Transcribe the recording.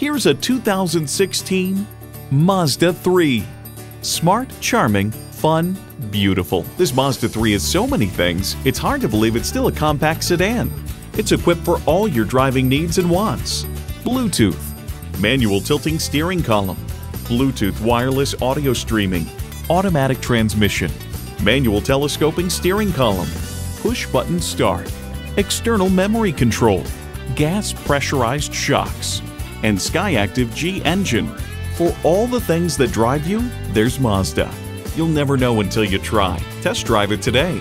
Here's a 2016 Mazda 3. Smart, charming, fun, beautiful. This Mazda 3 is so many things, it's hard to believe it's still a compact sedan. It's equipped for all your driving needs and wants. Bluetooth, manual tilting steering column, Bluetooth wireless audio streaming, automatic transmission, manual telescoping steering column, push button start, external memory control, gas pressurized shocks, and Skyactiv G engine. For all the things that drive you, there's Mazda. You'll never know until you try. Test drive it today.